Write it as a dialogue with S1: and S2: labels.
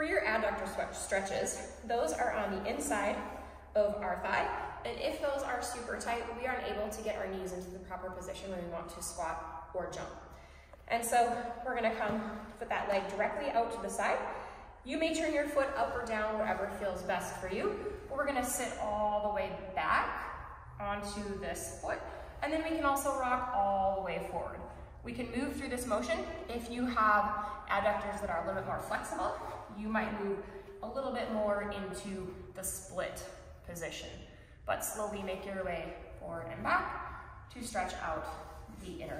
S1: For your adductor stretches, those are on the inside of our thigh, and if those are super tight, we aren't able to get our knees into the proper position when we want to squat or jump. And so we're gonna come put that leg directly out to the side. You may turn your foot up or down, wherever feels best for you. But we're gonna sit all the way back onto this foot, and then we can also rock all the way forward. We can move through this motion. If you have adductors that are a little bit more flexible, you might move a little bit more into the split position. But slowly make your way forward and back to stretch out the inner.